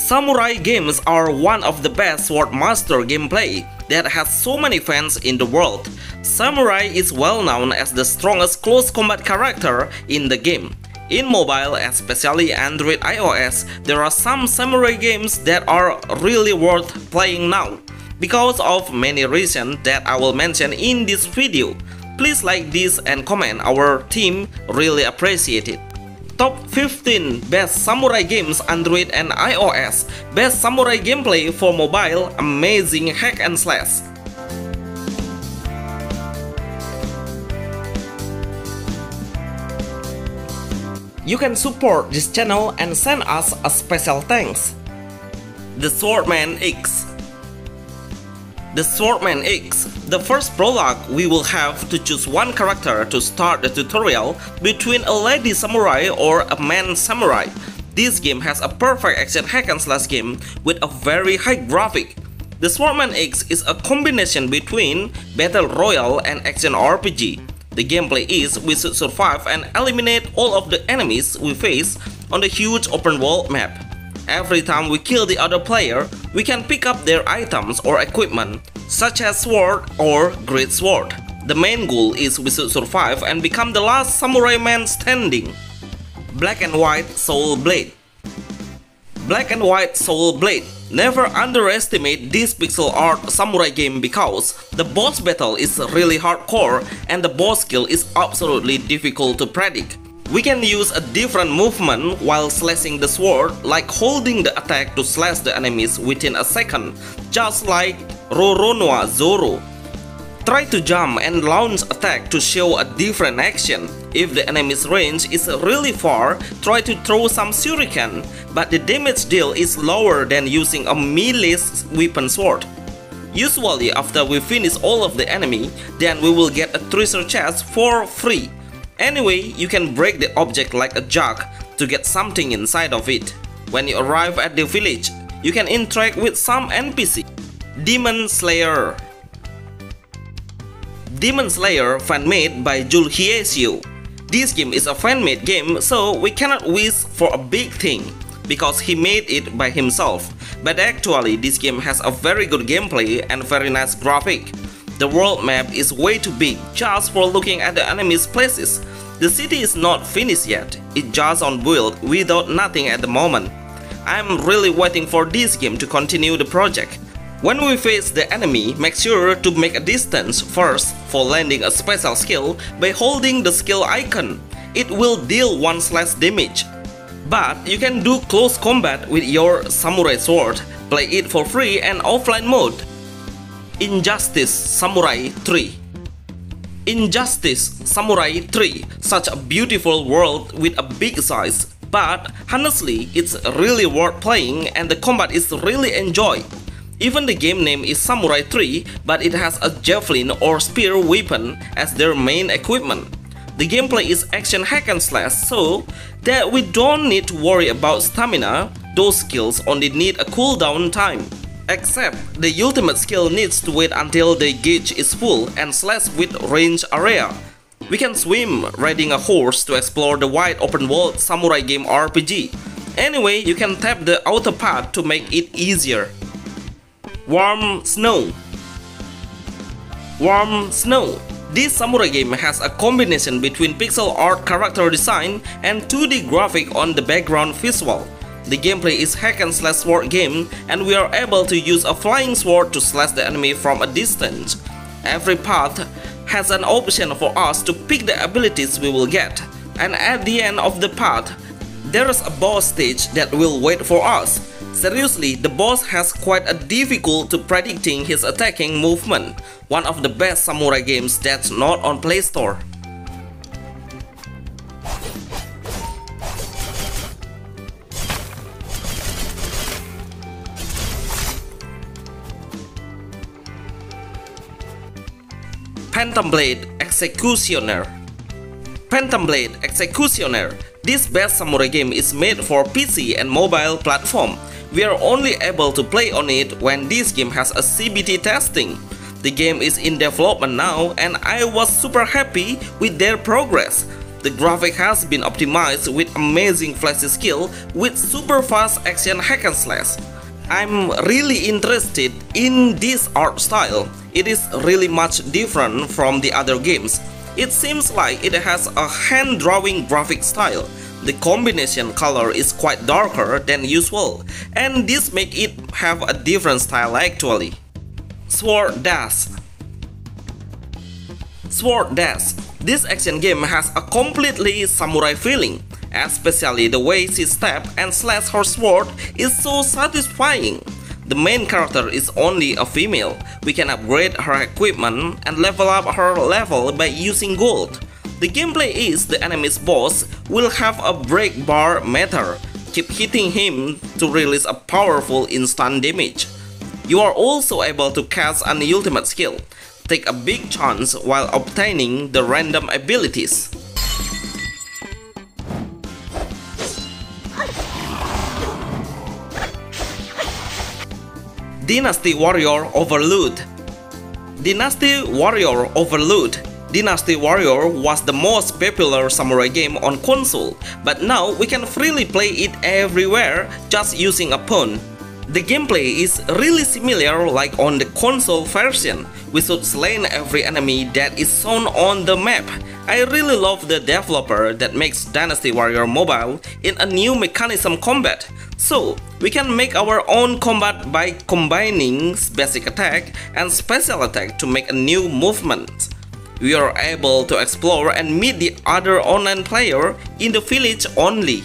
Samurai games are one of the best Swordmaster gameplay that has so many fans in the world. Samurai is well known as the strongest close combat character in the game. In mobile, especially Android iOS, there are some samurai games that are really worth playing now. Because of many reasons that I will mention in this video. Please like this and comment, our team really appreciate it. Top 15 Best Samurai Games Android and iOS. Best Samurai Gameplay for Mobile Amazing Hack and Slash. You can support this channel and send us a special thanks. The Swordman X the Swordman X, the first prologue we will have to choose one character to start the tutorial between a lady samurai or a man samurai. This game has a perfect action hack and slash game with a very high graphic. The Swordman X is a combination between Battle Royale and Action RPG. The gameplay is we should survive and eliminate all of the enemies we face on the huge open world map. Every time we kill the other player, we can pick up their items or equipment, such as sword or great sword. The main goal is we should survive and become the last samurai man standing. Black and White Soul Blade Black and White Soul Blade Never underestimate this pixel art samurai game because the boss battle is really hardcore and the boss skill is absolutely difficult to predict. We can use a different movement while slashing the sword like holding the attack to slash the enemies within a second, just like Roronoa Zoro. Try to jump and launch attack to show a different action. If the enemy's range is really far, try to throw some shuriken, but the damage deal is lower than using a melee weapon sword. Usually after we finish all of the enemy, then we will get a treasure chest for free. Anyway, you can break the object like a jug to get something inside of it. When you arrive at the village, you can interact with some NPC. Demon Slayer Demon Slayer fan-made by Jul Hiesio. This game is a fan-made game, so we cannot wish for a big thing because he made it by himself. But actually, this game has a very good gameplay and very nice graphic. The world map is way too big just for looking at the enemy's places. The city is not finished yet, it's just on build without nothing at the moment. I'm really waiting for this game to continue the project. When we face the enemy, make sure to make a distance first for landing a special skill by holding the skill icon. It will deal 1 slash damage. But you can do close combat with your samurai sword, play it for free and offline mode. Injustice Samurai 3 Injustice Samurai 3 Such a beautiful world with a big size but honestly it's really worth playing and the combat is really enjoy. Even the game name is Samurai 3 but it has a javelin or spear weapon as their main equipment. The gameplay is action hack and slash so that we don't need to worry about stamina, those skills only need a cooldown time. Except, the ultimate skill needs to wait until the gauge is full and slash with range area. We can swim, riding a horse to explore the wide open world samurai game RPG. Anyway, you can tap the auto path to make it easier. Warm Snow Warm Snow This samurai game has a combination between pixel art character design and 2D graphic on the background visual. The gameplay is hack and slash sword game and we are able to use a flying sword to slash the enemy from a distance. Every path has an option for us to pick the abilities we will get and at the end of the path there is a boss stage that will wait for us. Seriously, the boss has quite a difficult to predicting his attacking movement, one of the best samurai games that's not on Play Store. Phantom Blade Executioner Phantom Blade Executioner This best samurai game is made for PC and mobile platform. We are only able to play on it when this game has a CBT testing. The game is in development now and I was super happy with their progress. The graphic has been optimized with amazing flashy skill with super fast action hack and slash. I'm really interested in this art style. It is really much different from the other games. It seems like it has a hand-drawing graphic style. The combination color is quite darker than usual, and this make it have a different style actually. Sword Dash Sword Dash This action game has a completely samurai feeling, especially the way she step and slash her sword is so satisfying. The main character is only a female. We can upgrade her equipment and level up her level by using gold. The gameplay is the enemy's boss will have a break bar meter. Keep hitting him to release a powerful instant damage. You are also able to cast an ultimate skill. Take a big chance while obtaining the random abilities. Dynasty Warrior Overload Dynasty Warrior Overload Dynasty Warrior was the most popular samurai game on console, but now we can freely play it everywhere just using a phone. The gameplay is really similar like on the console version. We should slay every enemy that is shown on the map. I really love the developer that makes Dynasty Warrior Mobile in a new mechanism combat. So, we can make our own combat by combining basic attack and special attack to make a new movement. We are able to explore and meet the other online player in the village only.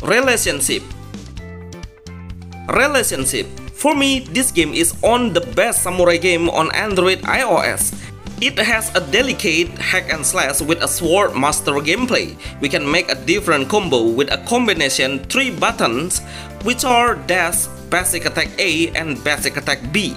Relationship Relationship For me, this game is on the best samurai game on Android iOS. It has a delicate hack and slash with a sword master gameplay. We can make a different combo with a combination 3 buttons which are dash, basic attack A and basic attack B.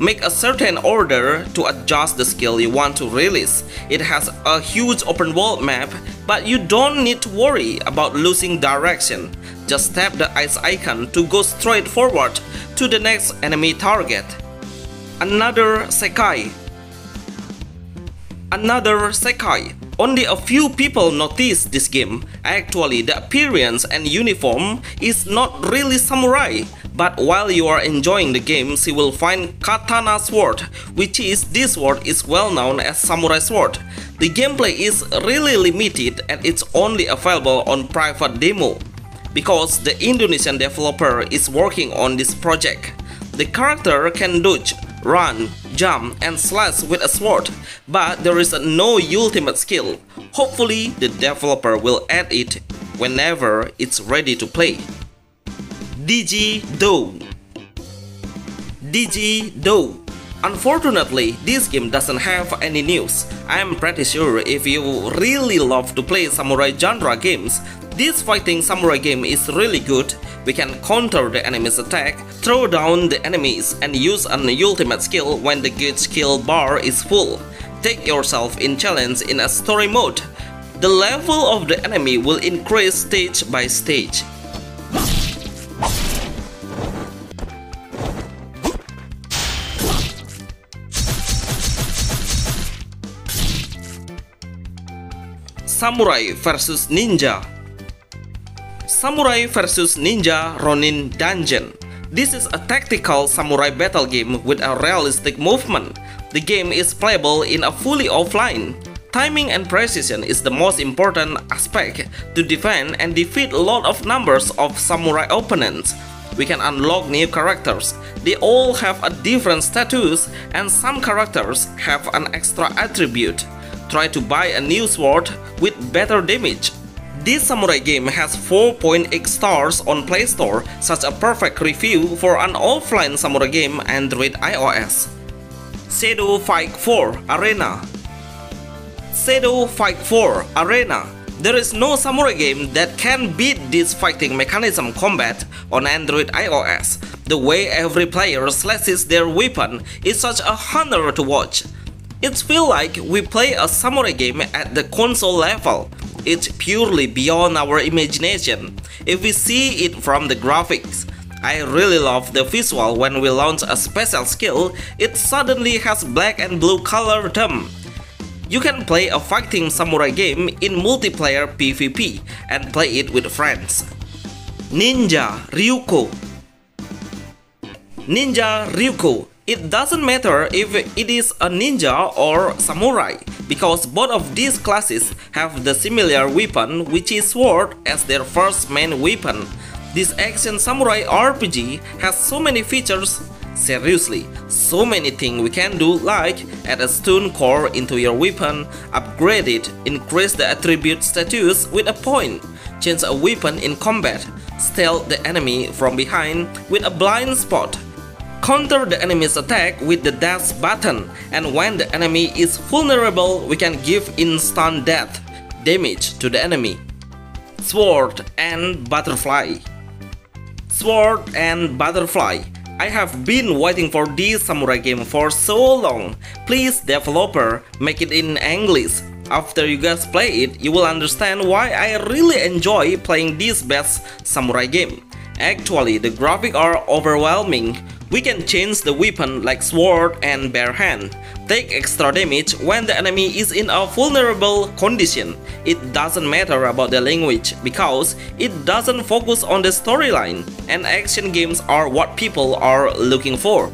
Make a certain order to adjust the skill you want to release. It has a huge open world map, but you don't need to worry about losing direction. Just tap the ice icon to go straight forward to the next enemy target. Another Sekai Another Sekai only a few people notice this game. Actually, the appearance and uniform is not really samurai. But while you are enjoying the games, you will find Katana Sword, which is this sword is well known as Samurai Sword. The gameplay is really limited and it's only available on private demo. Because the Indonesian developer is working on this project. The character can dodge, run, jump, and slash with a sword, but there is no ultimate skill. Hopefully, the developer will add it whenever it's ready to play. DG Do DG Do Unfortunately, this game doesn't have any news. I'm pretty sure if you really love to play samurai genre games, this fighting samurai game is really good we can counter the enemy's attack, throw down the enemies, and use an ultimate skill when the good skill bar is full. Take yourself in challenge in a story mode. The level of the enemy will increase stage by stage. Samurai vs Ninja Samurai vs Ninja Ronin Dungeon. This is a tactical samurai battle game with a realistic movement. The game is playable in a fully offline. Timing and precision is the most important aspect to defend and defeat a lot of numbers of samurai opponents. We can unlock new characters. They all have a different status and some characters have an extra attribute. Try to buy a new sword with better damage this samurai game has 4.8 stars on Play Store, such a perfect review for an offline samurai game Android iOS. Shadow Fight 4 Arena Shadow Fight 4 Arena There is no samurai game that can beat this fighting mechanism combat on Android iOS. The way every player slashes their weapon is such a honor to watch. It feels like we play a samurai game at the console level. It's purely beyond our imagination if we see it from the graphics. I really love the visual when we launch a special skill, it suddenly has black and blue color them. You can play a fighting samurai game in multiplayer PvP and play it with friends. Ninja Ryuko Ninja Ryuko it doesn't matter if it is a ninja or samurai, because both of these classes have the similar weapon which is sword as their first main weapon. This action samurai RPG has so many features Seriously, so many things we can do like add a stone core into your weapon, upgrade it, increase the attribute status with a point, change a weapon in combat, steal the enemy from behind with a blind spot, Counter the enemy's attack with the dash button and when the enemy is vulnerable we can give instant death damage to the enemy. Sword and Butterfly Sword and Butterfly I have been waiting for this samurai game for so long. Please developer, make it in English. After you guys play it, you will understand why I really enjoy playing this best samurai game. Actually, the graphics are overwhelming. We can change the weapon like sword and bare hand. Take extra damage when the enemy is in a vulnerable condition. It doesn't matter about the language because it doesn't focus on the storyline and action games are what people are looking for.